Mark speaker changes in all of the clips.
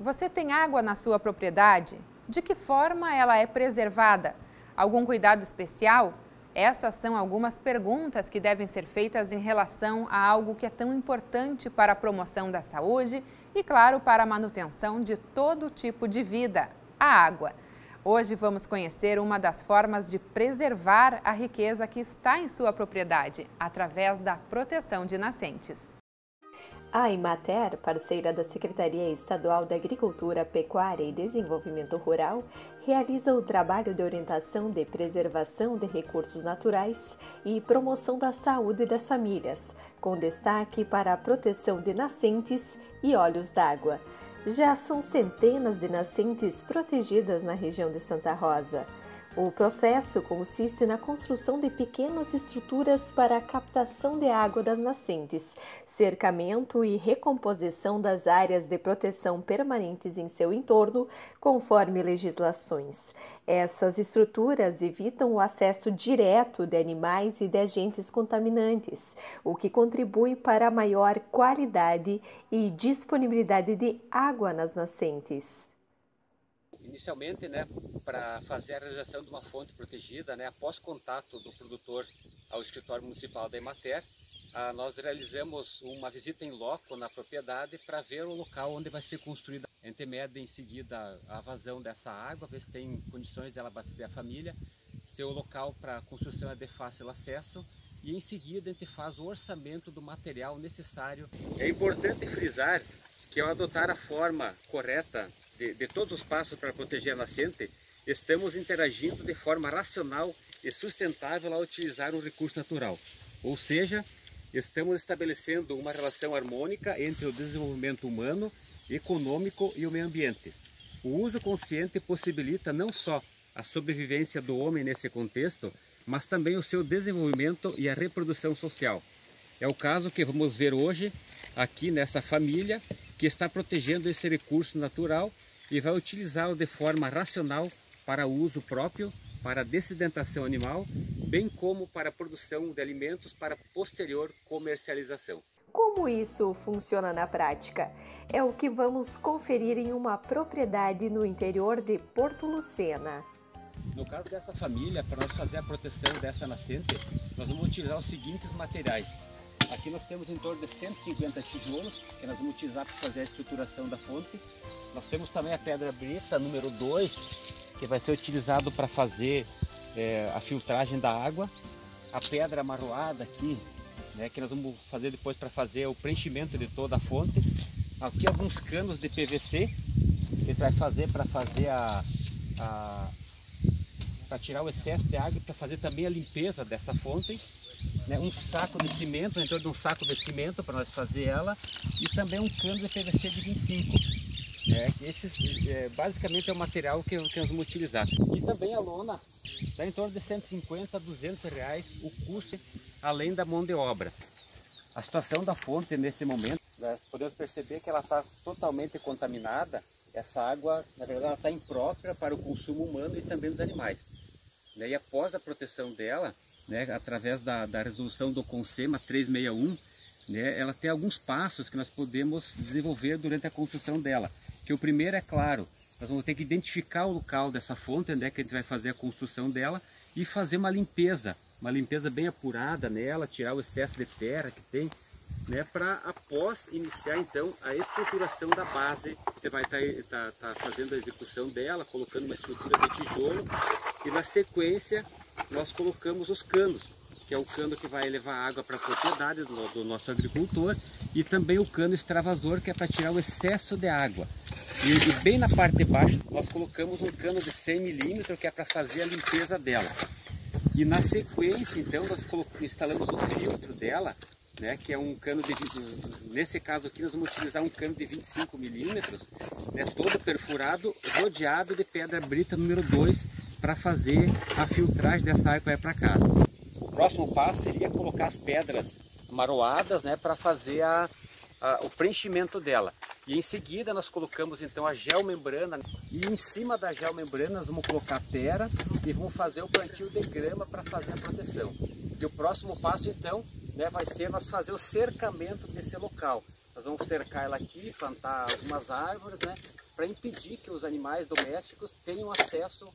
Speaker 1: Você tem água na sua propriedade? De que forma ela é preservada? Algum cuidado especial? Essas são algumas perguntas que devem ser feitas em relação a algo que é tão importante para a promoção da saúde e, claro, para a manutenção de todo tipo de vida: a água. Hoje vamos conhecer uma das formas de preservar a riqueza que está em sua propriedade, através da proteção de nascentes.
Speaker 2: A Imater, parceira da Secretaria Estadual da Agricultura, Pecuária e Desenvolvimento Rural, realiza o trabalho de orientação de preservação de recursos naturais e promoção da saúde das famílias, com destaque para a proteção de nascentes e olhos d'água. Já são centenas de nascentes protegidas na região de Santa Rosa. O processo consiste na construção de pequenas estruturas para a captação de água das nascentes, cercamento e recomposição das áreas de proteção permanentes em seu entorno, conforme legislações. Essas estruturas evitam o acesso direto de animais e de agentes contaminantes, o que contribui para a maior qualidade e disponibilidade de água nas nascentes.
Speaker 3: Inicialmente, né, para fazer a realização de uma fonte protegida, né, após contato do produtor ao escritório municipal da Emater, ah, nós realizamos uma visita em loco na propriedade para ver o local onde vai ser construída. A gente mede em seguida a vazão dessa água, ver se tem condições dela abastecer a família, se o local para construção é de fácil acesso e em seguida a gente faz o orçamento do material necessário. É importante frisar que ao adotar a forma correta de, de todos os passos para proteger a nascente, estamos interagindo de forma racional e sustentável ao utilizar um recurso natural. Ou seja, estamos estabelecendo uma relação harmônica entre o desenvolvimento humano, econômico e o meio ambiente. O uso consciente possibilita não só a sobrevivência do homem nesse contexto, mas também o seu desenvolvimento e a reprodução social. É o caso que vamos ver hoje aqui nessa família que está protegendo esse recurso natural e vai utilizá-lo de forma racional para uso próprio, para dessedentação animal, bem como para produção de alimentos para posterior comercialização.
Speaker 2: Como isso funciona na prática? É o que vamos conferir em uma propriedade no interior de Porto Lucena.
Speaker 3: No caso dessa família, para nós fazer a proteção dessa nascente, nós vamos utilizar os seguintes materiais. Aqui nós temos em torno de 150 tijolos, que nós vamos utilizar para fazer a estruturação da fonte. Nós temos também a pedra brita número 2, que vai ser utilizado para fazer é, a filtragem da água. A pedra amarroada aqui, né, que nós vamos fazer depois para fazer o preenchimento de toda a fonte. Aqui alguns canos de PVC, que vai fazer para fazer a, a para tirar o excesso de água para fazer também a limpeza dessa fonte. Né? Um saco de cimento, em torno de um saco de cimento para nós fazer ela e também um cano de PVC de 25. Né? Esses, é, basicamente é o material que, que nós vamos utilizar. E também a lona, dá em torno de 150 a 200 reais o custo, além da mão de obra. A situação da fonte nesse momento, nós podemos perceber que ela está totalmente contaminada. Essa água, na verdade, está imprópria para o consumo humano e também dos animais. Né? E após a proteção dela, né, através da, da resolução do CONSEMA 361, né, ela tem alguns passos que nós podemos desenvolver durante a construção dela. Que o primeiro é claro, nós vamos ter que identificar o local dessa fonte, onde é que a gente vai fazer a construção dela e fazer uma limpeza, uma limpeza bem apurada nela, tirar o excesso de terra que tem, né, para após iniciar então a estruturação da base, você vai estar tá, tá, tá fazendo a execução dela, colocando uma estrutura de tijolo e na sequência nós colocamos os canos, que é o cano que vai levar água para a propriedade do, do, nosso agricultor e também o cano extravasor que é para tirar o excesso de água. E, e, bem na parte de baixo nós colocamos um cano de 100 milímetros que é para fazer a limpeza dela. E na sequência então nós instalamos o filtro dela né, que é um cano de, nesse caso aqui nós vamos utilizar um cano de 25 milímetros, né, todo perfurado, rodeado de pedra brita número 2 para fazer a filtragem dessa água que vai para casa. O próximo passo seria colocar as pedras maroadas né, para fazer a, a, o preenchimento dela. E em seguida nós colocamos então a geomembrana e em cima da geomembrana nós vamos colocar terra e vamos fazer o plantio de grama para fazer a proteção. E o próximo passo então né, vai ser nós fazer o cercamento desse local. Nós vamos cercar ela aqui, plantar algumas árvores, né, para impedir que os animais domésticos tenham acesso.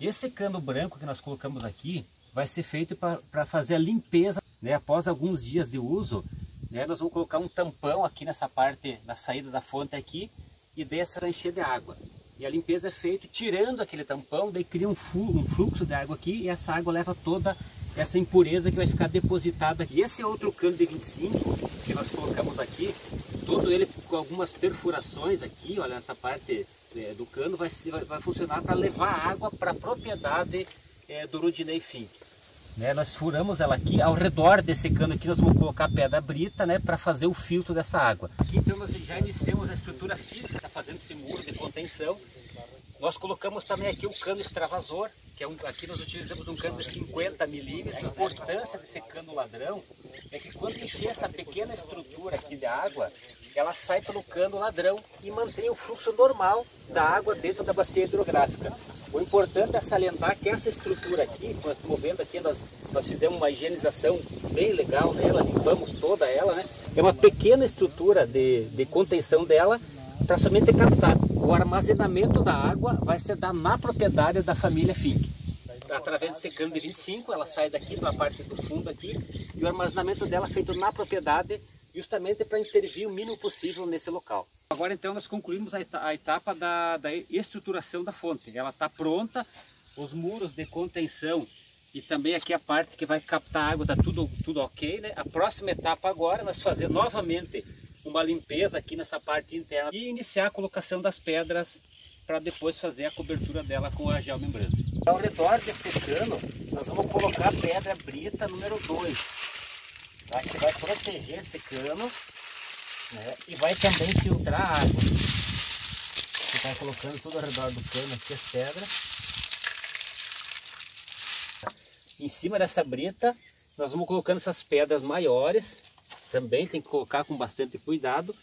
Speaker 3: Esse cano branco que nós colocamos aqui vai ser feito para fazer a limpeza. Né? Após alguns dias de uso, né, nós vamos colocar um tampão aqui nessa parte, na saída da fonte aqui, e dessa encher de água. E a limpeza é feita tirando aquele tampão, daí cria um fluxo de água aqui e essa água leva toda essa impureza que vai ficar depositada aqui. Esse outro cano de 25 que nós colocamos aqui, todo ele com algumas perfurações aqui, olha essa parte é, do cano vai, vai, vai funcionar para levar água para a propriedade é, do Rudinei Fink. Né, nós furamos ela aqui, ao redor desse cano aqui nós vamos colocar pedra brita né, para fazer o filtro dessa água. Aqui então nós já iniciamos a estrutura física, está fazendo esse muro de contenção. Nós colocamos também aqui o cano extravasor, que é um, aqui nós utilizamos um cano de 50 milímetros. A importância desse cano ladrão é que quando encher essa pequena estrutura aqui de água, ela sai pelo cano ladrão e mantém o fluxo normal da água dentro da bacia hidrográfica. O importante é salientar que essa estrutura aqui, nós estamos vendo aqui, nós, nós fizemos uma higienização bem legal nela, limpamos toda ela, né? É uma pequena estrutura de, de contenção dela para somente captar. O armazenamento da água vai ser dado na propriedade da família Fink. Através desse cano de 25, ela sai daqui, na parte do fundo aqui, e o armazenamento dela é feito na propriedade, justamente para intervir o mínimo possível nesse local. Agora então nós concluímos a etapa da, da estruturação da fonte. Ela está pronta, os muros de contenção e também aqui a parte que vai captar água, está tudo, tudo ok. Né? A próxima etapa agora nós fazer novamente uma limpeza aqui nessa parte interna e iniciar a colocação das pedras para depois fazer a cobertura dela com a geomembrana. Ao redor desse cano, nós vamos colocar a pedra brita número 2, tá? que vai proteger esse cano né? e vai também filtrar a água. Você vai colocando tudo ao redor do cano aqui as pedras. Em cima dessa brita, nós vamos colocando essas pedras maiores. Também tem que colocar com bastante cuidado,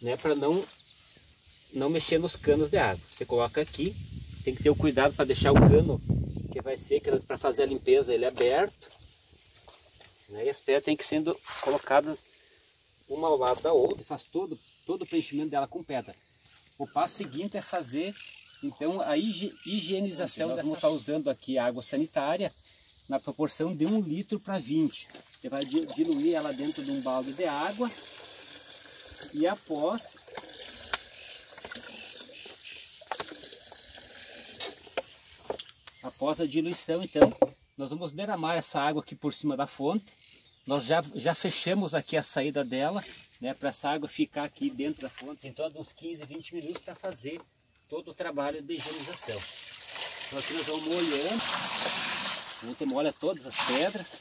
Speaker 3: né, para não não mexer nos canos de água. Você coloca aqui, tem que ter o cuidado para deixar o cano que vai ser para fazer a limpeza ele aberto. Né, e as pedras têm que sendo colocadas uma ao lado da outra, faz todo, todo o preenchimento dela com pedra. O passo seguinte é fazer então a higienização. Nós vamos estar usando aqui água sanitária na proporção de 1 litro para 20. Você vai diluir ela dentro de um balde de água e após após a diluição então nós vamos derramar essa água aqui por cima da fonte nós já, já fechamos aqui a saída dela, né, para essa água ficar aqui dentro da fonte, em torno de uns 15, 20 minutos para fazer todo o trabalho de higienização. Então aqui nós vamos molhando, a gente molha todas as pedras,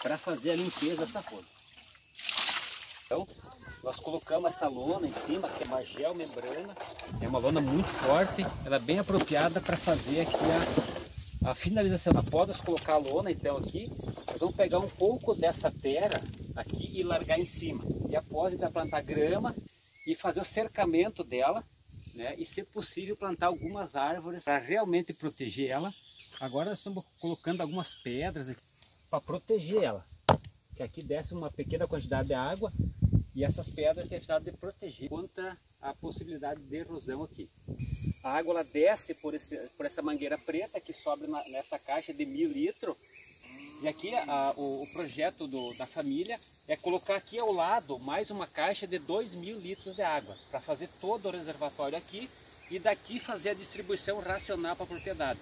Speaker 3: para fazer a limpeza dessa fonte. Então, nós colocamos essa lona em cima, que é uma gel membrana, é uma lona muito forte, ela é bem apropriada para fazer aqui a a finalização, após colocar a lona então aqui, nós vamos pegar um pouco dessa terra aqui e largar em cima. E após a gente vai plantar grama e fazer o cercamento dela, né? E se possível plantar algumas árvores para realmente proteger ela. Agora nós estamos colocando algumas pedras aqui para proteger ela. Que aqui desce uma pequena quantidade de água e essas pedras têm a finalidade de proteger contra a possibilidade de erosão aqui. A água ela desce por, esse, por essa mangueira preta que sobe na, nessa caixa de mil litros. E aqui a, o, o, projeto do, da família é colocar aqui ao lado mais uma caixa de 2 mil litros de água para fazer todo o reservatório aqui e daqui fazer a distribuição racional para a propriedade.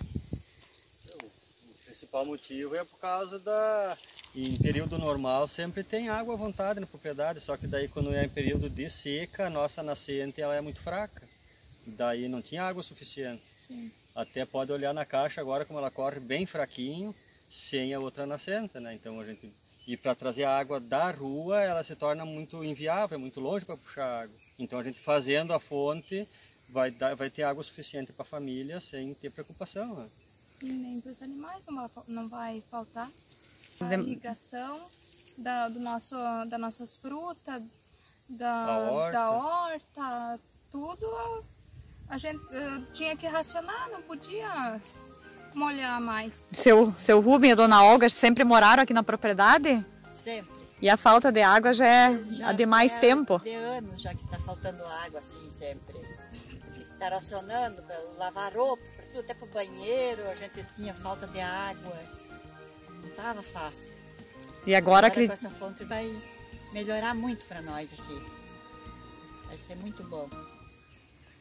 Speaker 4: O principal motivo é por causa da... Em período normal sempre tem água à vontade na propriedade, só que daí quando é em período de seca, a nossa nascente ela é muito fraca. Daí não tinha água suficiente. Sim. Até pode olhar na caixa agora como ela corre bem fraquinho, sem a outra nascente, né? Então a gente e para trazer a água da rua, ela se torna muito inviável, é muito longe para puxar água. Então a gente fazendo a fonte vai dar, vai ter água suficiente para a família sem ter preocupação. Né?
Speaker 5: E nem para os animais não vai, não vai faltar. A irrigação da, do nosso, das nossas frutas, da, horta. da horta, tudo a gente uh, tinha que racionar, não podia molhar mais.
Speaker 1: Seu, seu Rubem e a dona Olga sempre moraram aqui na propriedade?
Speaker 6: Sempre.
Speaker 7: E a falta de água já é já de mais é tempo?
Speaker 6: De anos já que está faltando água assim sempre. Tem que estar tá racionando para lavar roupa, para tudo, até para o banheiro, a gente tinha falta de água. Não estava fácil.
Speaker 7: E agora,
Speaker 6: agora com essa fonte vai melhorar muito para nós aqui. Vai ser muito bom.